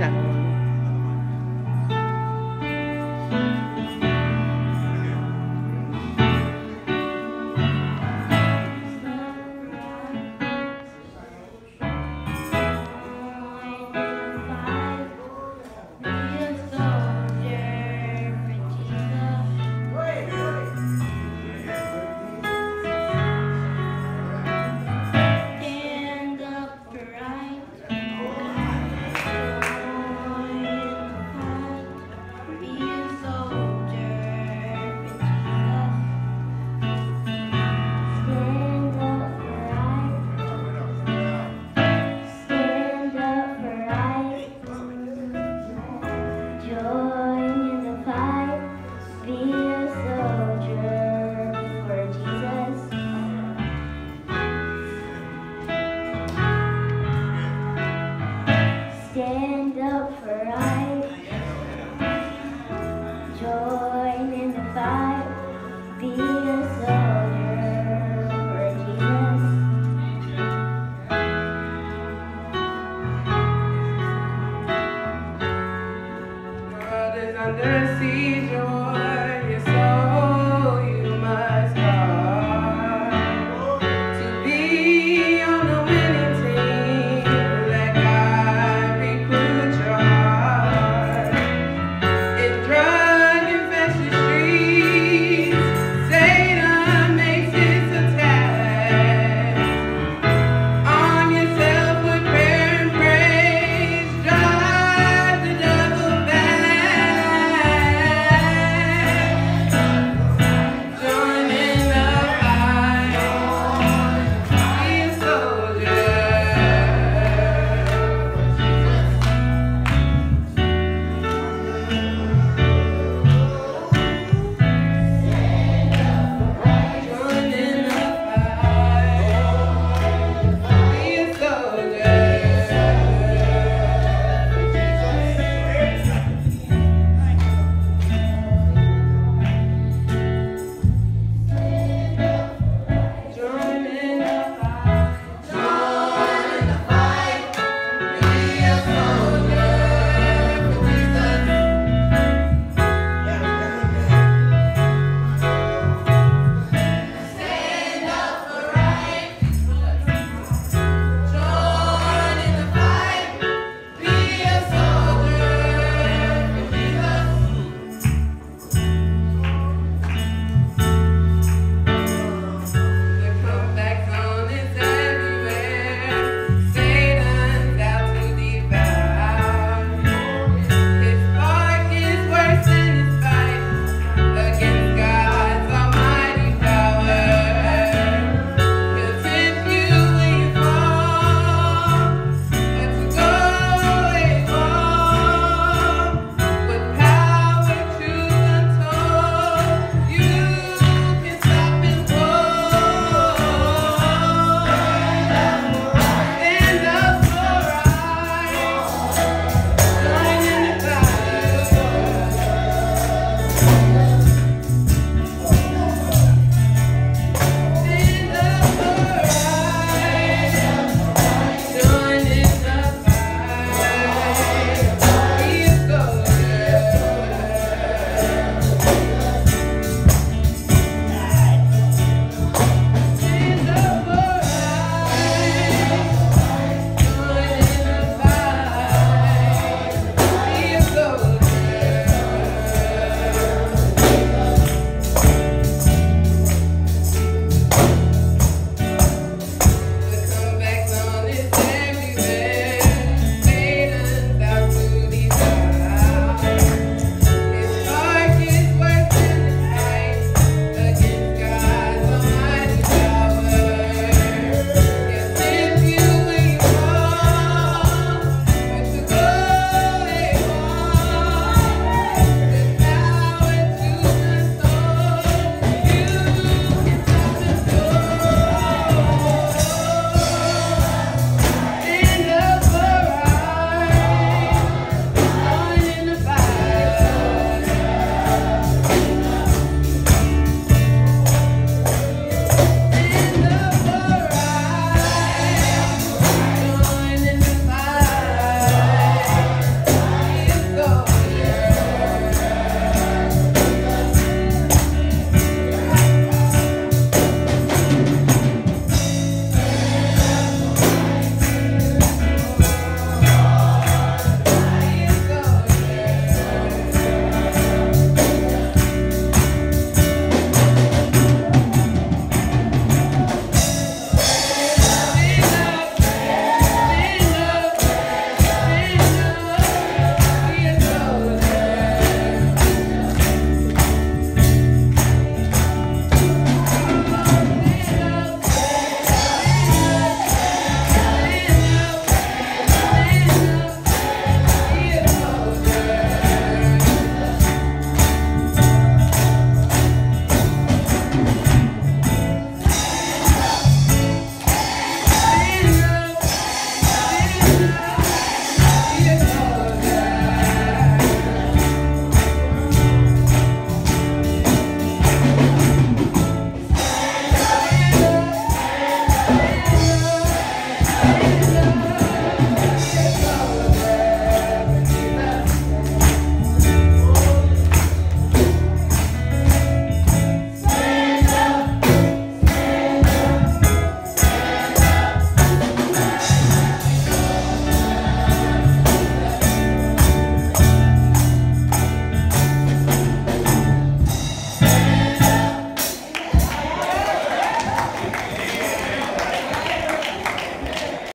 ganun. mercy.